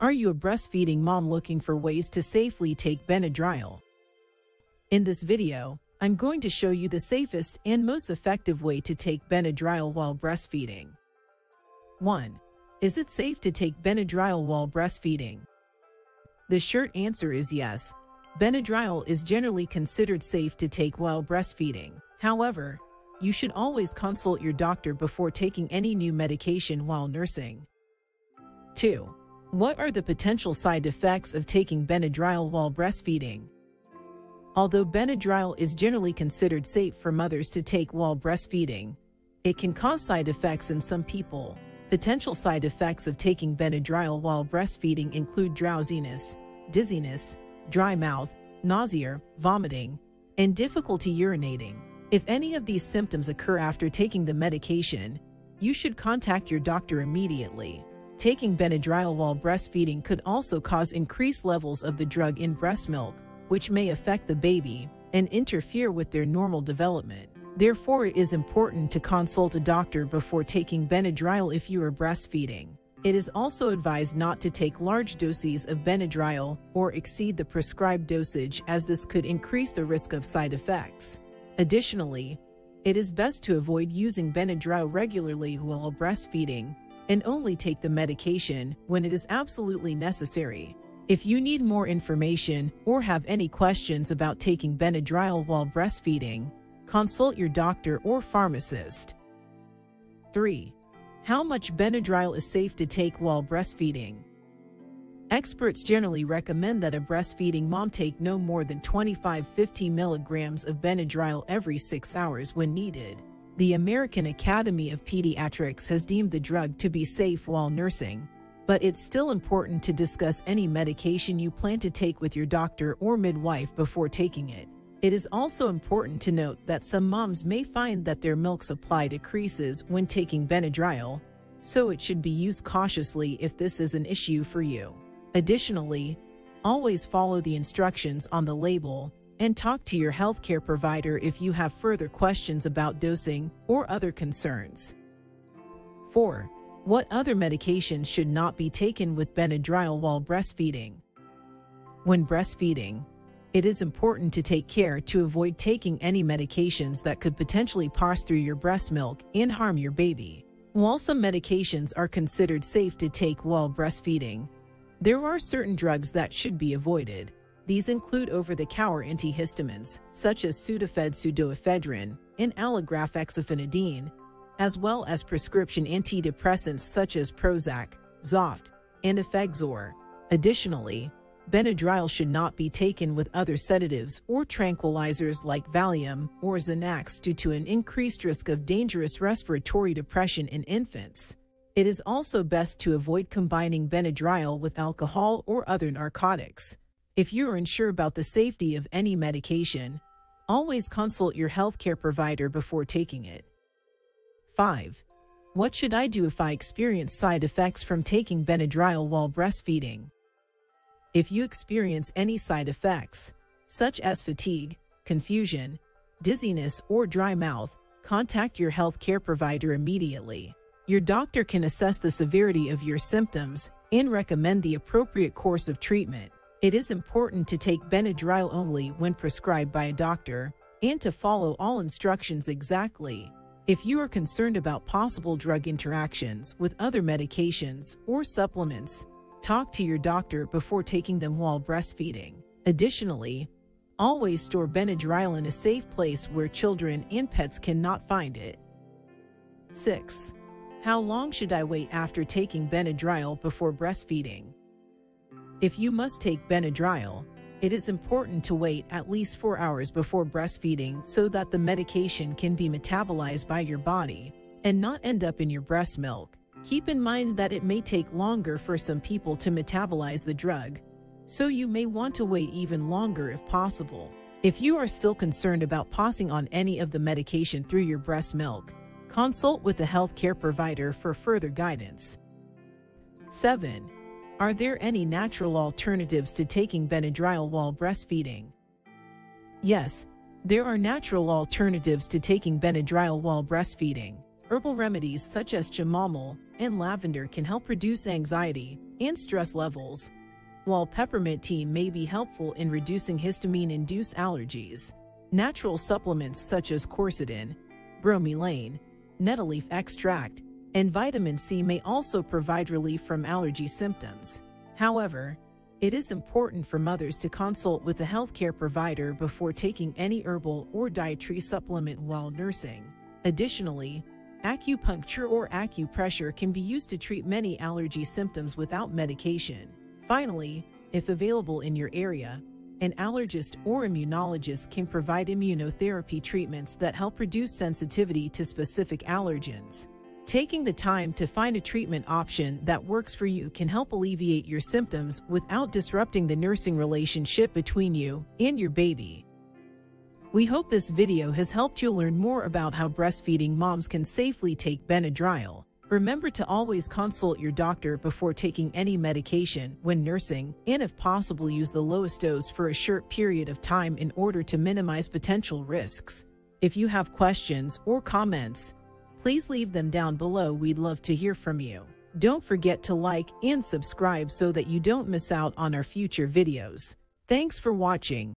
Are you a breastfeeding mom looking for ways to safely take Benadryl? In this video, I'm going to show you the safest and most effective way to take Benadryl while breastfeeding. 1. Is it safe to take Benadryl while breastfeeding? The short answer is yes. Benadryl is generally considered safe to take while breastfeeding. However, you should always consult your doctor before taking any new medication while nursing. 2. What are the potential side effects of taking Benadryl while breastfeeding? Although Benadryl is generally considered safe for mothers to take while breastfeeding, it can cause side effects in some people. Potential side effects of taking Benadryl while breastfeeding include drowsiness, dizziness, dry mouth, nausea, vomiting, and difficulty urinating. If any of these symptoms occur after taking the medication, you should contact your doctor immediately. Taking Benadryl while breastfeeding could also cause increased levels of the drug in breast milk, which may affect the baby and interfere with their normal development. Therefore, it is important to consult a doctor before taking Benadryl if you are breastfeeding. It is also advised not to take large doses of Benadryl or exceed the prescribed dosage as this could increase the risk of side effects. Additionally, it is best to avoid using Benadryl regularly while breastfeeding and only take the medication when it is absolutely necessary. If you need more information or have any questions about taking Benadryl while breastfeeding, consult your doctor or pharmacist. 3. How much Benadryl is safe to take while breastfeeding? Experts generally recommend that a breastfeeding mom take no more than 25-50 milligrams of Benadryl every 6 hours when needed. The American Academy of Pediatrics has deemed the drug to be safe while nursing, but it's still important to discuss any medication you plan to take with your doctor or midwife before taking it. It is also important to note that some moms may find that their milk supply decreases when taking Benadryl, so it should be used cautiously if this is an issue for you. Additionally, always follow the instructions on the label and talk to your healthcare provider if you have further questions about dosing or other concerns. 4. What other medications should not be taken with Benadryl while breastfeeding? When breastfeeding, it is important to take care to avoid taking any medications that could potentially pass through your breast milk and harm your baby. While some medications are considered safe to take while breastfeeding, there are certain drugs that should be avoided. These include over-the-counter antihistamines, such as Sudafed pseudoephedrine and Allegra fexofenadine, as well as prescription antidepressants such as Prozac, Zoloft, and Effexor. Additionally, Benadryl should not be taken with other sedatives or tranquilizers like Valium or Xanax due to an increased risk of dangerous respiratory depression in infants. It is also best to avoid combining Benadryl with alcohol or other narcotics. If you are unsure about the safety of any medication, always consult your healthcare provider before taking it. 5. What should I do if I experience side effects from taking Benadryl while breastfeeding? If you experience any side effects, such as fatigue, confusion, dizziness, or dry mouth, contact your healthcare provider immediately. Your doctor can assess the severity of your symptoms and recommend the appropriate course of treatment. It is important to take Benadryl only when prescribed by a doctor and to follow all instructions exactly. If you are concerned about possible drug interactions with other medications or supplements, talk to your doctor before taking them while breastfeeding. Additionally, always store Benadryl in a safe place where children and pets cannot find it. 6. How long should I wait after taking Benadryl before breastfeeding? If you must take Benadryl, it is important to wait at least 4 hours before breastfeeding so that the medication can be metabolized by your body and not end up in your breast milk. Keep in mind that it may take longer for some people to metabolize the drug, so you may want to wait even longer if possible. If you are still concerned about passing on any of the medication through your breast milk, consult with a healthcare provider for further guidance. 7. Are there any natural alternatives to taking Benadryl while breastfeeding? Yes, there are natural alternatives to taking Benadryl while breastfeeding. Herbal remedies such as chamomile and lavender can help reduce anxiety and stress levels. While peppermint tea may be helpful in reducing histamine-induced allergies, natural supplements such as quercetin, bromelain, nettle leaf extract, and vitamin C may also provide relief from allergy symptoms. However, it is important for mothers to consult with a healthcare provider before taking any herbal or dietary supplement while nursing. Additionally, acupuncture or acupressure can be used to treat many allergy symptoms without medication. Finally, if available in your area, an allergist or immunologist can provide immunotherapy treatments that help reduce sensitivity to specific allergens. Taking the time to find a treatment option that works for you can help alleviate your symptoms without disrupting the nursing relationship between you and your baby. We hope this video has helped you learn more about how breastfeeding moms can safely take Benadryl. Remember to always consult your doctor before taking any medication when nursing, and if possible use the lowest dose for a short period of time in order to minimize potential risks. If you have questions or comments, Please leave them down below. We'd love to hear from you. Don't forget to like and subscribe so that you don't miss out on our future videos. Thanks for watching.